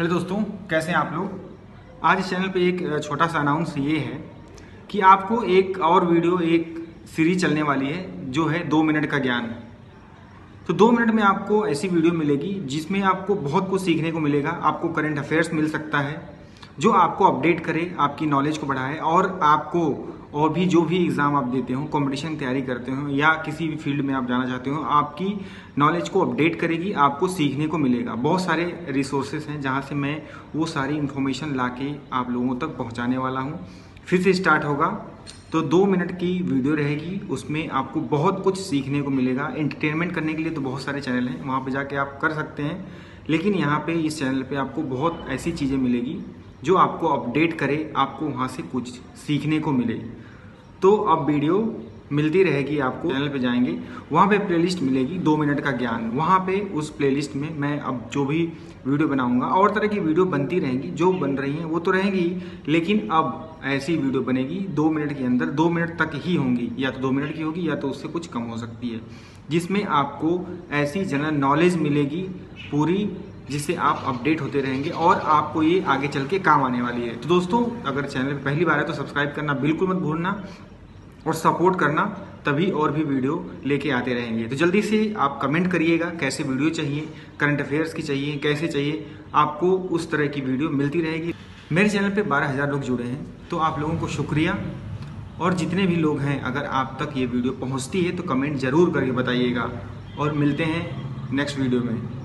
Hello दोस्तों, कैसे हैं आप लोग? आज इस चैनल पे एक छोटा सा अनाउंस ये है कि आपको एक और वीडियो एक सीरीज़ चलने वाली है, जो है दो मिनट का ज्ञान। तो दो मिनट में आपको ऐसी वीडियो मिलेगी जिसमें आपको बहुत कुछ सीखने को मिलेगा, आपको करंट अफेयर्स मिल सकता है जो आपको अपडेट करे, आपकी नॉलेज को बढ़ाए और आपको और भी जो भी एग्ज़ाम आप देते हो कंपटीशन तैयारी करते हो या किसी भी फ़ील्ड में आप जाना चाहते हो, आपकी नॉलेज को अपडेट करेगी, आपको सीखने को मिलेगा। बहुत सारे रिसोर्सेज हैं जहाँ से मैं वो सारी इन्फॉर्मेशन ला के आप लोगों तक पहुँचाने वाला हूँ। फिर से स्टार्ट होगा तो दो मिनट की वीडियो रहेगी, उसमें आपको बहुत कुछ सीखने को मिलेगा। एंटरटेनमेंट करने के लिए तो बहुत सारे चैनल हैं, वहाँ पे जाके आप कर सकते हैं, लेकिन यहाँ पे इस चैनल पे आपको बहुत ऐसी चीज़ें मिलेगी जो आपको अपडेट करे, आपको वहाँ से कुछ सीखने को मिले। तो अब वीडियो मिलती रहेगी आपको चैनल पे जाएँगे। वहाँ पे प्लेलिस्ट मिलेगी, दो मिनट का ज्ञान। वहाँ पे उस प्लेलिस्ट में मैं अब जो भी वीडियो बनाऊँगा, और तरह की वीडियो बनती रहेंगी, जो बन रही हैं, वो तो रहेंगी लेकिन अब ऐसी वीडियो बनेगी, दो मिनट के अंदर, दो मिनट तक ही होंगी। या तो दो मिनट की होगी, या तो उससे कुछ कम हो सकती है, जिसमें आपको ऐसी जनरल नॉलेज मिलेगी पूरी जिससे आप अपडेट होते रहेंगे और आपको ये आगे चल के काम आने वाली है। तो दोस्तों, अगर चैनल पर पहली बार है तो सब्सक्राइब करना बिल्कुल मत भूलना और सपोर्ट करना, तभी और भी वीडियो लेके आते रहेंगे। तो जल्दी से आप कमेंट करिएगा, कैसे वीडियो चाहिए करंट अफेयर्स की चाहिए, कैसे चाहिए, आपको उस तरह की वीडियो मिलती रहेगी। मेरे चैनल पे बारह हज़ार लोग जुड़े हैं तो आप लोगों को शुक्रिया। और जितने भी लोग हैं, अगर आप तक ये वीडियो पहुँचती है तो कमेंट ज़रूर करके बताइएगा। और मिलते हैं नेक्स्ट वीडियो में।